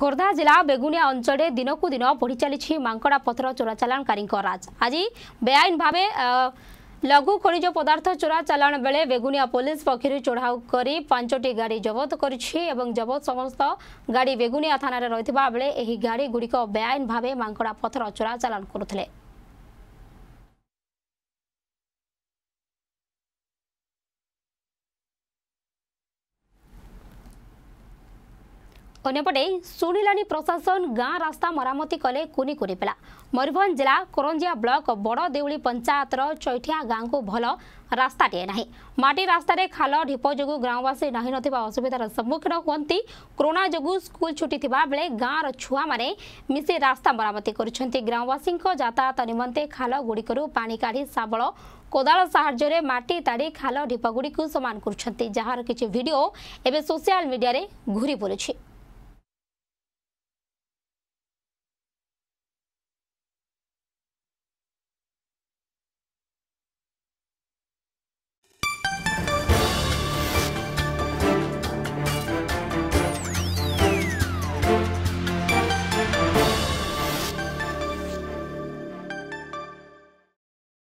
খোর্ধা জেলা বেগুনিয়া অঞ্চলে দিনকু দিন বড়ি চালিছি মাঙ্কড়া পথর চোরাচালাণকারী রাজ আজ বেআইন ভাবে লঘু খনিজ পদার্থ চোরাচালাণ বেড়ে বেগুনিয়া পুলিশ পক্ষ চড়াও করে পাঁচটি গাড়ি জবত করেছে এবং জবত সমস্ত গাড়ি বেগুনিয়া থানায় রয়েছে বেড়ে এই গাড়িগুড়ি বেআইন ভাবে মাঙ্কড়া পথর চোরাচালাণ করুলে ଅନ୍ୟପଟେ ଶୁଣିଲାଣି ପ୍ରଶାସନ ଗାଁ ରାସ୍ତା ମରାମତି କଲେ କୁନି କୁନି ପିଲା ମୟୂରଭଞ୍ଜ ଜିଲ୍ଲା କରଞ୍ଜିଆ ବ୍ଲକ ବଡ଼ଦେଉଳି ପଞ୍ଚାୟତର ଚୈଠିଆ ଗାଁକୁ ଭଲ ରାସ୍ତାଟିଏ ନାହିଁ ମାଟି ରାସ୍ତାରେ ଖାଲ ଢିପ ଯୋଗୁଁ ଗ୍ରାମବାସୀ ନାହିଁ ନଥିବା ଅସୁବିଧାର ସମ୍ମୁଖୀନ ହୁଅନ୍ତି କରୋନା ଯୋଗୁଁ ସ୍କୁଲ ଛୁଟି ଥିବା ବେଳେ ଗାଁର ଛୁଆମାନେ ମିଶି ରାସ୍ତା ମରାମତି କରୁଛନ୍ତି ଗ୍ରାମବାସୀଙ୍କ ଯାତାୟାତ ନିମନ୍ତେ ଖାଲଗୁଡ଼ିକରୁ ପାଣି କାଢ଼ି ଶାବଳ କୋଦାଳ ସାହାଯ୍ୟରେ ମାଟି ତାଡ଼ି ଖାଲ ଢିପଗୁଡ଼ିକୁ ସମାନ କରୁଛନ୍ତି ଯାହାର କିଛି ଭିଡ଼ିଓ ଏବେ ସୋସିଆଲ ମିଡ଼ିଆରେ ଘୁରି ବୁଲୁଛି